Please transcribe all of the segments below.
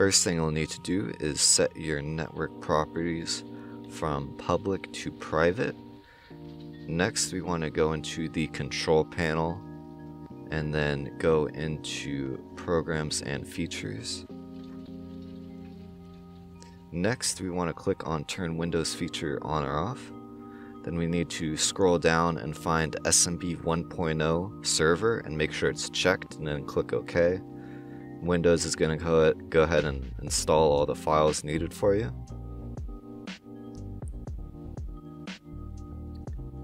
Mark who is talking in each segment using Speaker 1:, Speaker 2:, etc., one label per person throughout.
Speaker 1: First thing you'll need to do is set your network properties from public to private. Next, we want to go into the control panel and then go into programs and features. Next, we want to click on turn Windows feature on or off. Then we need to scroll down and find SMB 1.0 server and make sure it's checked and then click OK. Windows is going to go, ahead and install all the files needed for you.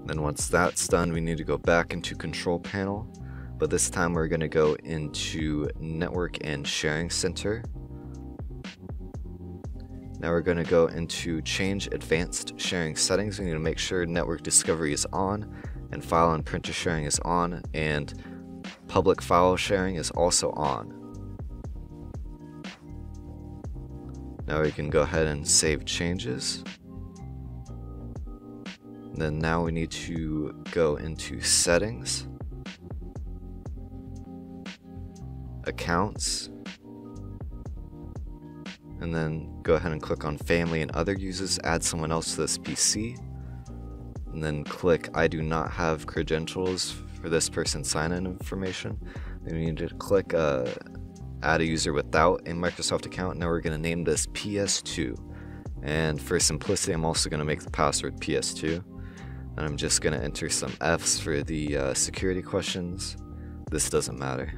Speaker 1: Then once that's done, we need to go back into control panel, but this time we're going to go into network and sharing center. Now we're going to go into change advanced sharing settings. We need to make sure network discovery is on and file and printer sharing is on and public file sharing is also on. Now we can go ahead and save changes. Then now we need to go into settings, accounts, and then go ahead and click on family and other users, add someone else to this PC, and then click I do not have credentials for this person's sign-in information. Then we need to click uh, add a user without a Microsoft account. Now we're going to name this PS2. And for simplicity, I'm also going to make the password PS2. And I'm just going to enter some F's for the uh, security questions. This doesn't matter.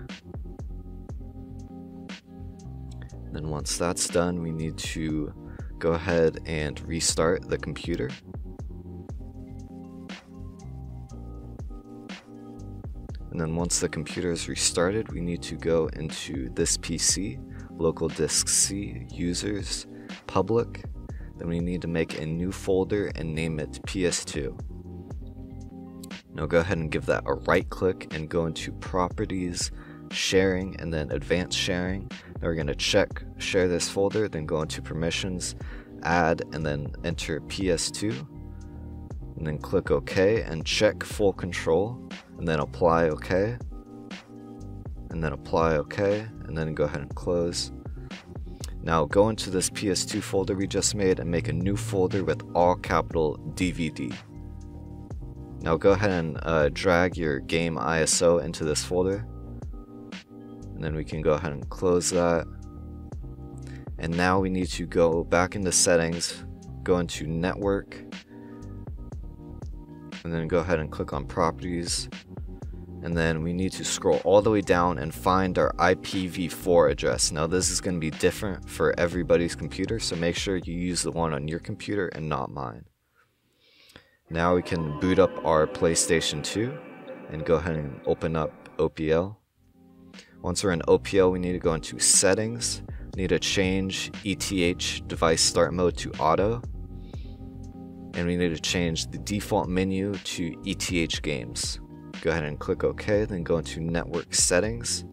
Speaker 1: Then once that's done, we need to go ahead and restart the computer. And then once the computer is restarted, we need to go into this PC, local disk C, users, public. Then we need to make a new folder and name it PS2. Now go ahead and give that a right click and go into properties, sharing, and then advanced sharing. Now we're going to check share this folder, then go into permissions, add, and then enter PS2. And then click OK and check full control, and then apply OK. And then apply OK, and then go ahead and close. Now go into this PS2 folder we just made and make a new folder with all capital DVD. Now go ahead and uh, drag your game ISO into this folder. And then we can go ahead and close that. And now we need to go back into settings, go into network, and then go ahead and click on properties. And then we need to scroll all the way down and find our IPv4 address. Now this is going to be different for everybody's computer, so make sure you use the one on your computer and not mine. Now we can boot up our PlayStation 2 and go ahead and open up OPL. Once we're in OPL, we need to go into settings. We need to change ETH device start mode to auto. And we need to change the default menu to ETH games. Go ahead and click OK, then go into network settings.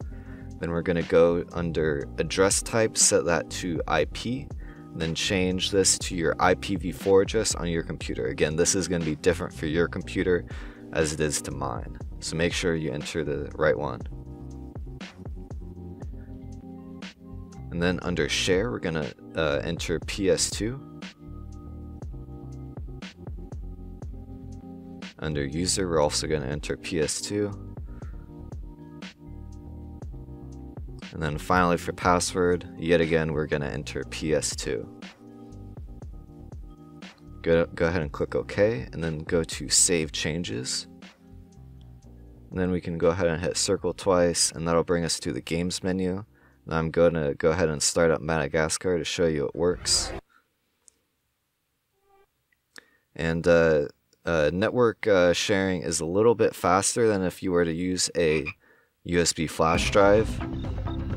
Speaker 1: Then we're going to go under address type, set that to IP then change this to your IPv4 address on your computer. Again, this is going to be different for your computer as it is to mine. So make sure you enter the right one. And then under share, we're going to uh, enter PS2. Under user, we're also going to enter PS2. And then finally for password, yet again, we're going to enter PS2. Go, go ahead and click OK, and then go to Save Changes. And then we can go ahead and hit circle twice, and that'll bring us to the Games menu. I'm going to go ahead and start up Madagascar to show you it works. And uh, uh, network uh, sharing is a little bit faster than if you were to use a USB flash drive.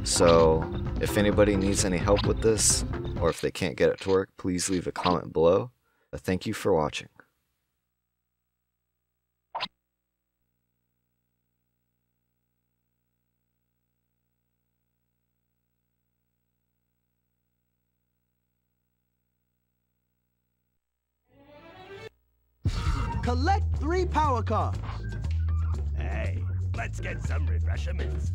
Speaker 1: So if anybody needs any help with this, or if they can't get it to work, please leave a comment below. Thank you for watching.
Speaker 2: Collect three power cards.
Speaker 3: Hey, let's get some refreshments.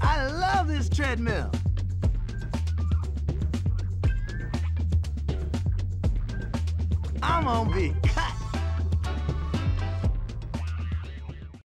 Speaker 2: I love this treadmill. I'm on be